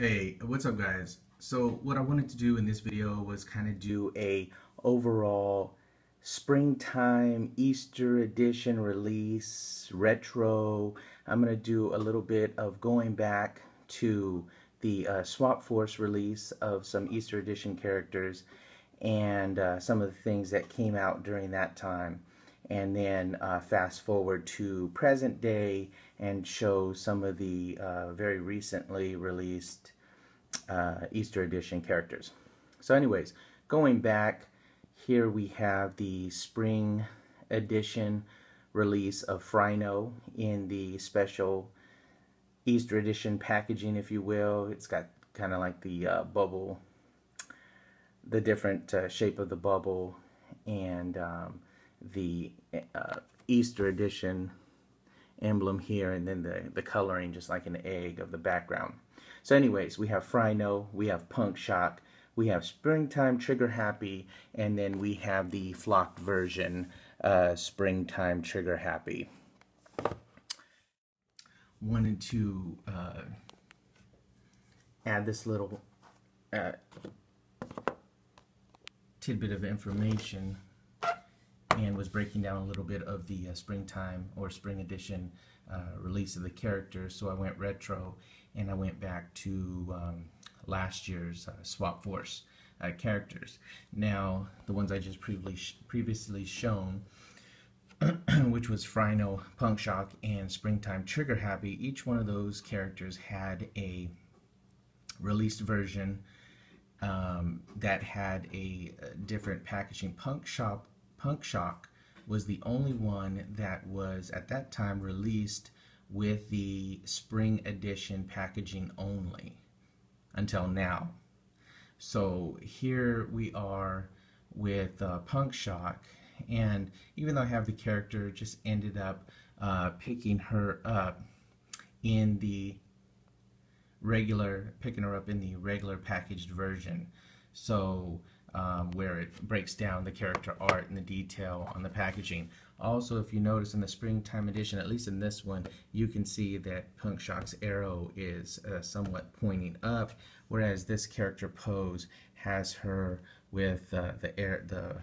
Hey, what's up guys? So what I wanted to do in this video was kind of do a overall springtime Easter edition release retro. I'm going to do a little bit of going back to the uh, Swap Force release of some Easter edition characters and uh, some of the things that came out during that time and then uh, fast forward to present day and show some of the uh, very recently released uh, Easter edition characters. So anyways, going back, here we have the spring edition release of Fryno in the special Easter edition packaging, if you will. It's got kind of like the uh, bubble, the different uh, shape of the bubble, and um, the uh, Easter edition emblem here and then the, the coloring just like an egg of the background. So anyways, we have Fryno, we have Punk Shock, we have Springtime Trigger Happy, and then we have the flocked version, uh, Springtime Trigger Happy. Wanted to uh, add this little uh, tidbit of information and was breaking down a little bit of the uh, springtime or spring edition uh, release of the characters. So I went retro and I went back to um, last year's uh, Swap Force uh, characters. Now, the ones I just previously, previously shown, which was Fryno, Punk Shock, and Springtime Trigger Happy, each one of those characters had a released version um, that had a, a different packaging. Punk Shock Punk Shock was the only one that was at that time released with the spring edition packaging only until now. So here we are with uh, Punk Shock, and even though I have the character, just ended up uh, picking her up in the regular, picking her up in the regular packaged version. So um, where it breaks down the character art and the detail on the packaging. Also, if you notice in the springtime edition, at least in this one, you can see that Punk Shock's arrow is uh, somewhat pointing up, whereas this character pose has her with uh, the air, the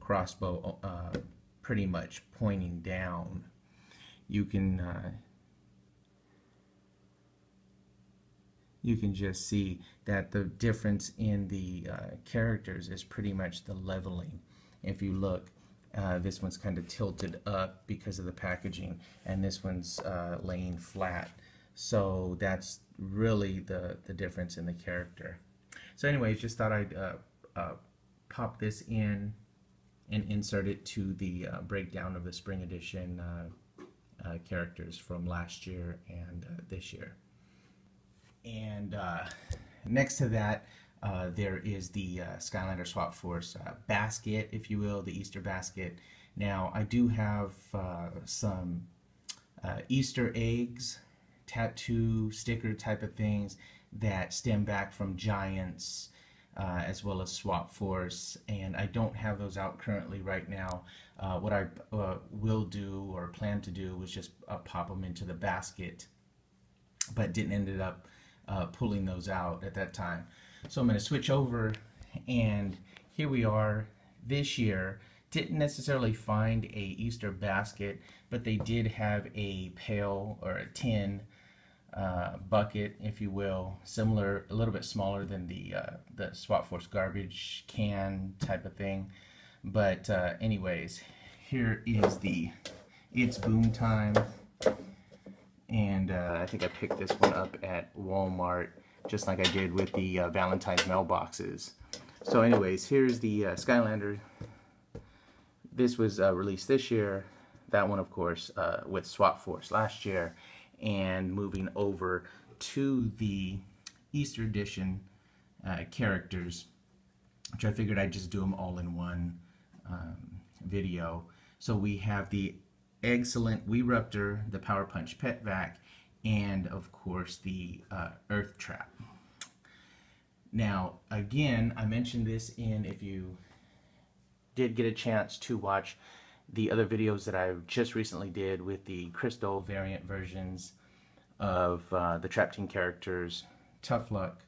crossbow uh, pretty much pointing down. You can you can just see that the difference in the uh, characters is pretty much the leveling. If you look, uh, this one's kind of tilted up because of the packaging, and this one's uh, laying flat. So that's really the, the difference in the character. So anyways, just thought I'd uh, uh, pop this in and insert it to the uh, breakdown of the spring edition characters from last year and this year. And uh, next to that, uh, there is the uh, Skylander Swap Force uh, basket, if you will, the Easter basket. Now, I do have uh, some uh, Easter eggs, tattoo, sticker type of things that stem back from Giants, uh, as well as Swap Force, and I don't have those out currently right now. Uh, what I uh, will do or plan to do was just pop them into the basket, but didn't end up uh, pulling those out at that time. So I'm going to switch over and here we are this year. Didn't necessarily find a Easter basket, but they did have a pail or a tin uh, bucket, if you will, similar, a little bit smaller than the uh, the Swap Force garbage can type of thing. But uh, anyways, here is the It's Boom Time and uh, I think I picked this one up at Walmart just like I did with the uh, Valentine's mailboxes. So anyways, here's the uh, Skylander. This was uh, released this year. That one, of course, uh, with Swap Force last year. And moving over to the Easter Edition uh, characters, which I figured I'd just do them all in one um, video. So we have the Eggsellent Weeruptor, the Power Punch Pet Vac, and of course the uh, Earth Trap. Now, again, I mentioned this in, if you did get a chance to watch the other videos that I just recently did with the Crystal variant versions of uh, the Trap Team characters Tough Luck,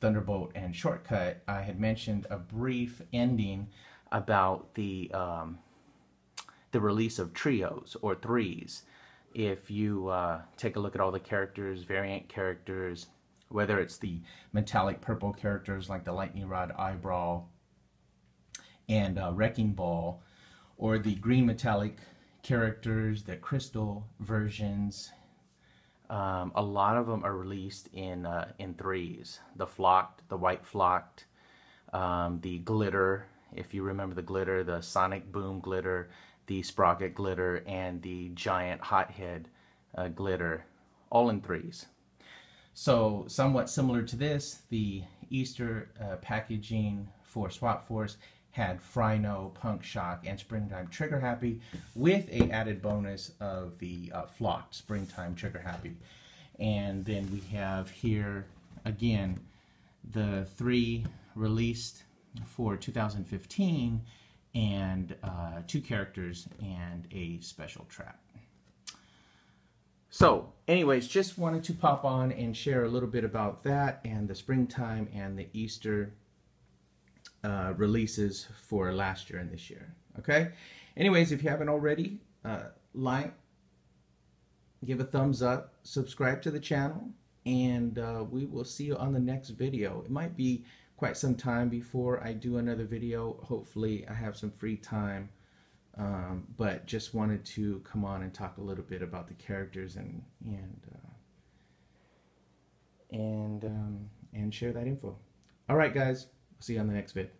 Thunderbolt, and Shortcut, I had mentioned a brief ending about the um, the release of trios or threes. If you uh, take a look at all the characters, variant characters, whether it's the metallic purple characters like the Lightning Rod Eye-Brawl and uh, Wrecking Ball, or the green metallic characters, the crystal versions. Um, a lot of them are released in uh, in threes. The flocked, the white flocked, um, the glitter. If you remember the glitter, the Sonic Boom glitter, the Sprocket glitter, and the giant hothead uh, glitter, all in threes. So somewhat similar to this, the Easter uh, packaging for Swap Force had Fryno, Punk Shock, and Springtime Trigger Happy with a added bonus of the uh, Flocked Springtime Trigger Happy. And then we have here, again, the three released for 2015 and uh, two characters and a special trap. So, anyways, just wanted to pop on and share a little bit about that and the springtime and the Easter uh, releases for last year and this year. Okay. Anyways, if you haven't already, uh, like, give a thumbs up, subscribe to the channel, and uh, we will see you on the next video. It might be quite some time before I do another video. Hopefully, I have some free time. Um, but just wanted to come on and talk a little bit about the characters and and uh, and um, and share that info. All right, guys. See you on the next vid.